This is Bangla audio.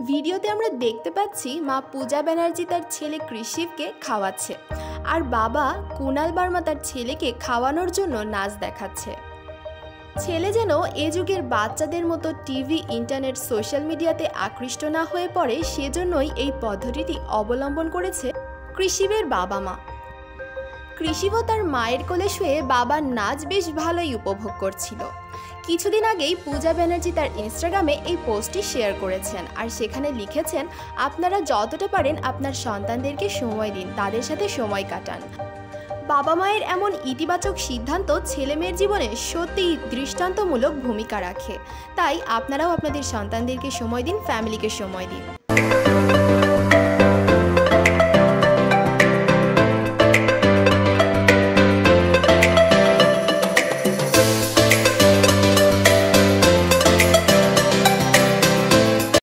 ভিডিওতে আমরা দেখতে পাচ্ছি মা পূজা ব্যানার্জি তার ছেলে কৃষিবকে খাওয়াচ্ছে আর বাবা কুনাল বার্মা তার ছেলেকে খাওয়ানোর জন্য নাচ দেখাচ্ছে। ছেলে যেন এ যুগের বাচ্চাদের মতো টিভি, ইন্টারনেট, সোশ্যাল মিডিয়াতে আকৃষ্ট না হয়ে পড়ে, সেজন্যই এই পদ্ধতিটি অবলম্বন করেছে কৃষিবের বাবা মা। কৃষিব তার মায়ের কোলে শুয়ে বাবার নাচ বেশ ভালোই উপভোগ করছিল। কিছুদিন আগেই পূজা ব্যানার্জি তার ইনস্টাগ্রামে এই পোস্টটি শেয়ার করেছেন আর সেখানে লিখেছেন, আপনারা যতটা পারেন আপনার সন্তানদেরকে সময় দিন, তাদের সাথে সময় কাটান। বাবা মায়ের এমন ইতিবাচক সিদ্ধান্ত ছেলে মেয়ের জীবনে সত্যিই দৃষ্টান্তমূলক ভূমিকা রাখে। তাই আপনারাও আপনাদের সন্তানদেরকে সময় দিন, ফ্যামিলিকে সময় দিন।